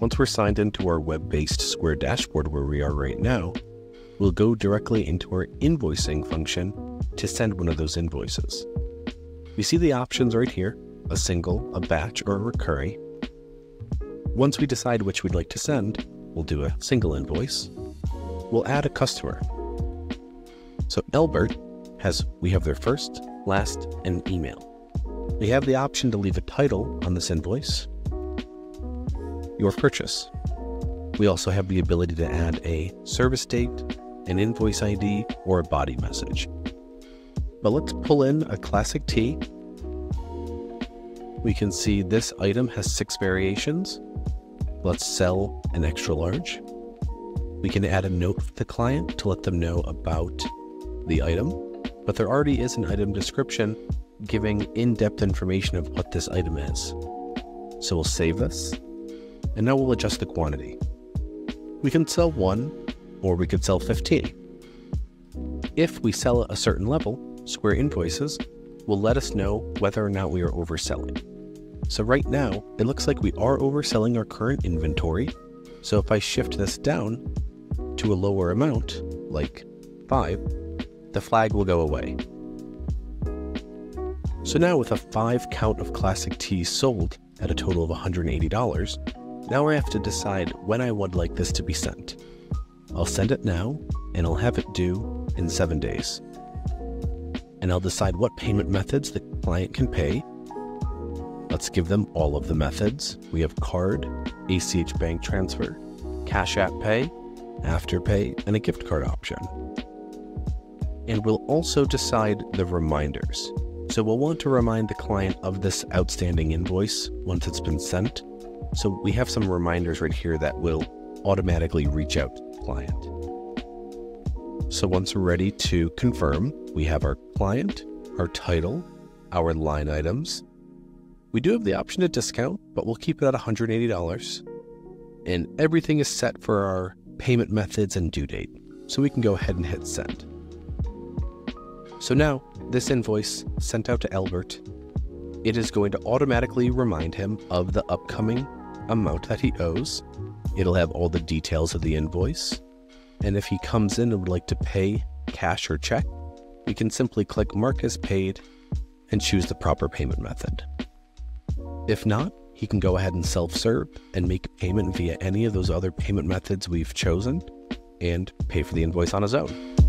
Once we're signed into our web-based Square dashboard where we are right now, we'll go directly into our invoicing function to send one of those invoices. We see the options right here, a single, a batch, or a recurring. Once we decide which we'd like to send, we'll do a single invoice. We'll add a customer. So Albert has, we have their first, last, and email. We have the option to leave a title on this invoice, your purchase. We also have the ability to add a service date, an invoice ID, or a body message. But let's pull in a classic tee. We can see this item has six variations. Let's sell an extra large. We can add a note for the client to let them know about the item, but there already is an item description giving in-depth information of what this item is. So we'll save this, and now we'll adjust the quantity. We can sell one, or we could sell 15. If we sell at a certain level, Square Invoices will let us know whether or not we are overselling. So right now, it looks like we are overselling our current inventory. So if I shift this down to a lower amount, like 5, the flag will go away. So now with a 5 count of classic tees sold at a total of $180, now I have to decide when I would like this to be sent. I'll send it now, and I'll have it due in 7 days. And I'll decide what payment methods the client can pay. Let's give them all of the methods. We have card, ACH bank transfer, Cash App Pay, Afterpay, and a gift card option. And we'll also decide the reminders. So we'll want to remind the client of this outstanding invoice once it's been sent. So we have some reminders right here that will automatically reach out to the client. So once we're ready to confirm, we have our client, our title, our line items. We do have the option to discount, but we'll keep it at $180. And everything is set for our payment methods and due date. So we can go ahead and hit send. So now, this invoice sent out to Albert, it is going to automatically remind him of the upcoming amount that he owes. It'll have all the details of the invoice. And if he comes in and would like to pay cash or check, we can simply click Mark as paid and choose the proper payment method. If not, he can go ahead and self serve and make payment via any of those other payment methods we've chosen and pay for the invoice on his own.